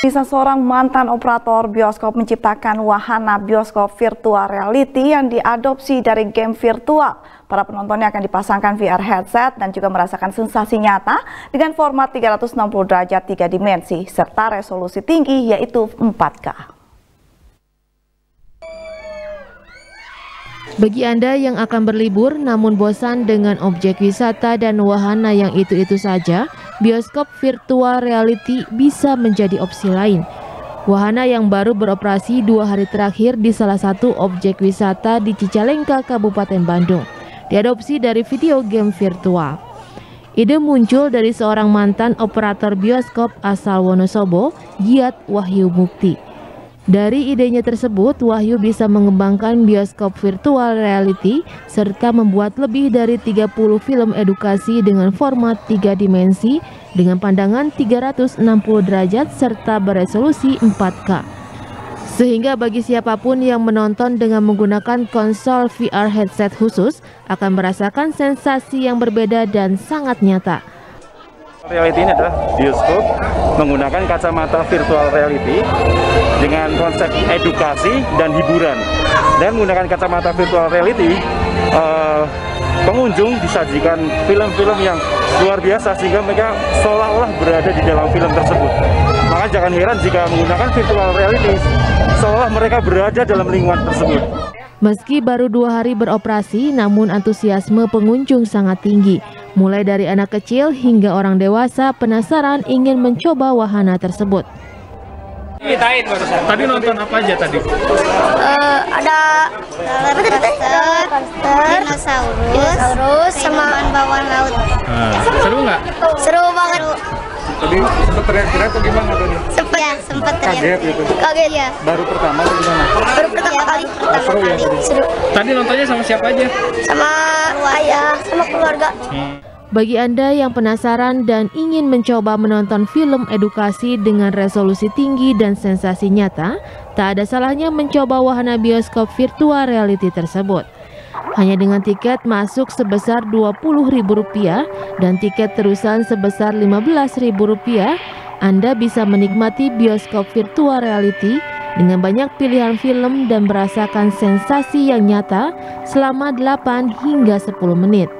Bisa seorang mantan operator bioskop menciptakan wahana bioskop virtual reality yang diadopsi dari game virtual. Para penontonnya akan dipasangkan VR headset dan juga merasakan sensasi nyata dengan format 360 derajat 3 dimensi serta resolusi tinggi yaitu 4K. Bagi Anda yang akan berlibur namun bosan dengan objek wisata dan wahana yang itu-itu saja, bioskop virtual reality bisa menjadi opsi lain. Wahana yang baru beroperasi dua hari terakhir di salah satu objek wisata di Cicalengka, Kabupaten Bandung, diadopsi dari video game virtual. Ide muncul dari seorang mantan operator bioskop asal Wonosobo, Giat Wahyu Mukti. Dari idenya tersebut, Wahyu bisa mengembangkan bioskop virtual reality serta membuat lebih dari 30 film edukasi dengan format 3 dimensi dengan pandangan 360 derajat serta beresolusi 4K. Sehingga bagi siapa pun yang menonton dengan menggunakan konsol VR headset khusus akan merasakan sensasi yang berbeda dan sangat nyata. Reality ini adalah bioskop menggunakan kacamata virtual reality dengan konsep edukasi dan hiburan. Dan menggunakan kacamata virtual reality, uh, pengunjung disajikan film-film yang luar biasa sehingga mereka seolah-olah berada di dalam film tersebut. Maka jangan heran jika menggunakan virtual reality, seolah mereka berada dalam lingkungan tersebut. Meski baru dua hari beroperasi, namun antusiasme pengunjung sangat tinggi. Mulai dari anak kecil hingga orang dewasa penasaran ingin mencoba wahana tersebut. Tadi nonton apa aja tadi? Uh, ada dinosaurus, sama bawah laut. Nah, seru nggak? Seru banget. Tadi sempat teriak-teriak atau gimana tadi? Sempat ya, sempat teriak. Kaget gitu? Kaget ya. Baru pertama atau gimana? Baru pertama kali. Pertama seru ya? Seru. Tadi nontonnya sama siapa aja? Sama ayah, sama keluarga. Hmm. Bagi Anda yang penasaran dan ingin mencoba menonton film edukasi dengan resolusi tinggi dan sensasi nyata, tak ada salahnya mencoba wahana bioskop virtual reality tersebut. Hanya dengan tiket masuk sebesar Rp20.000 dan tiket terusan sebesar Rp15.000, Anda bisa menikmati bioskop virtual reality dengan banyak pilihan film dan merasakan sensasi yang nyata selama 8 hingga 10 menit.